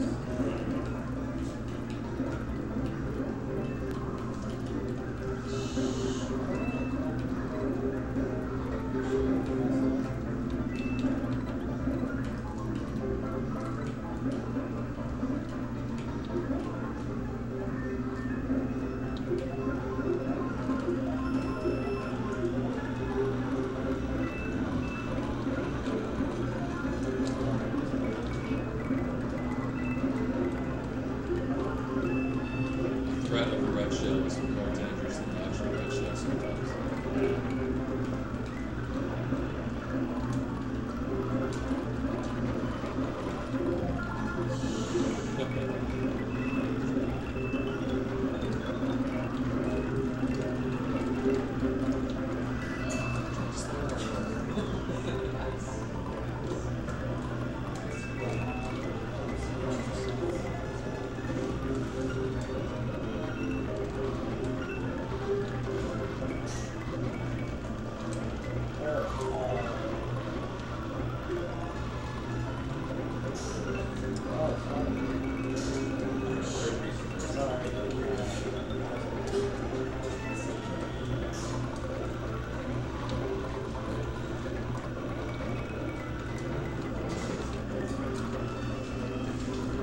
threat of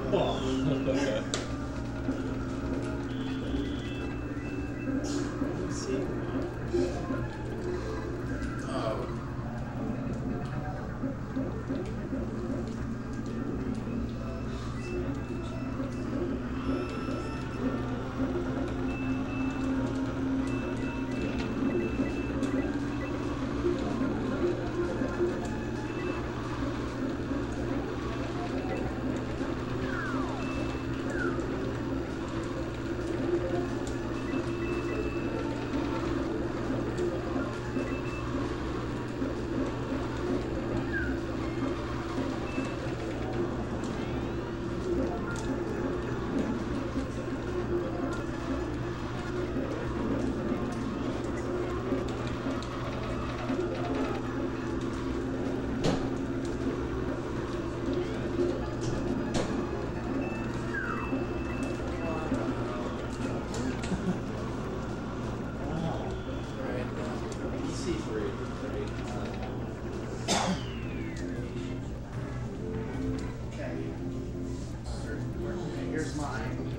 Okay. Here's mine.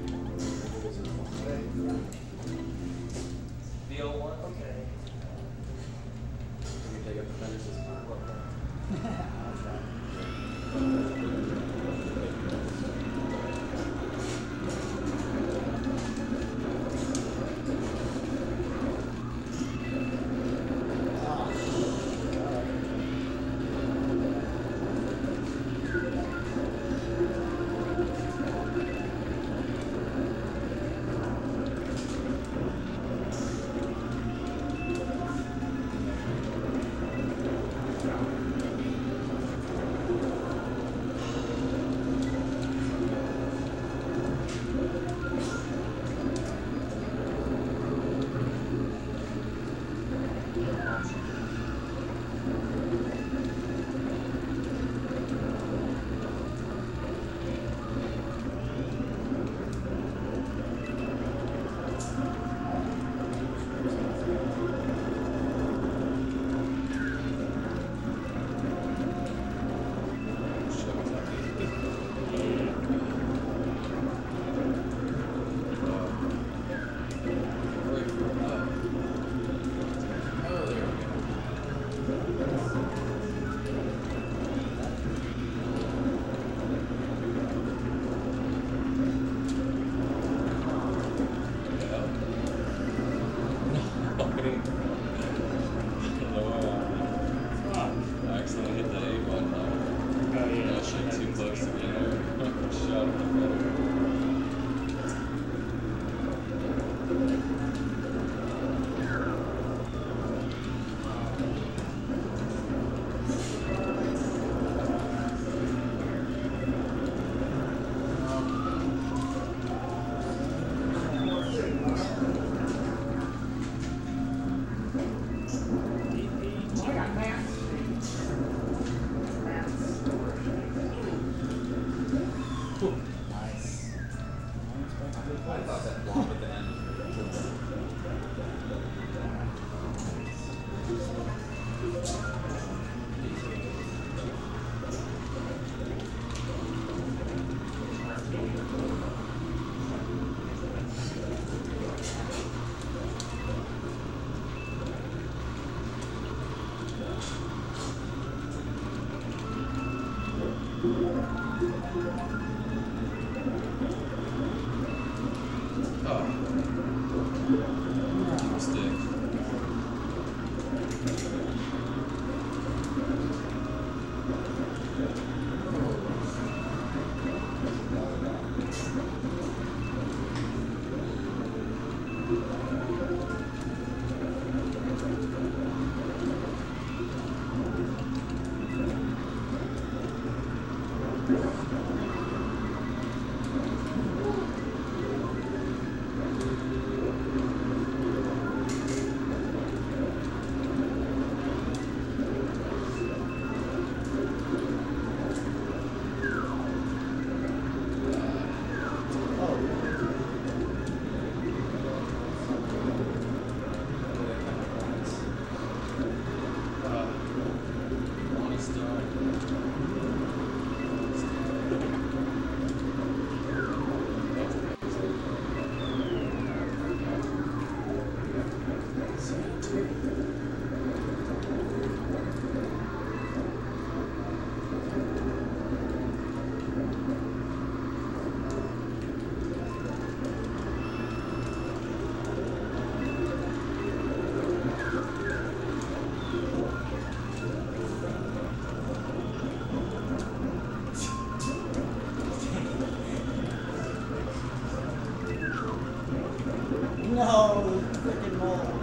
I thought that blob at the end was really cool. No, freaking mole.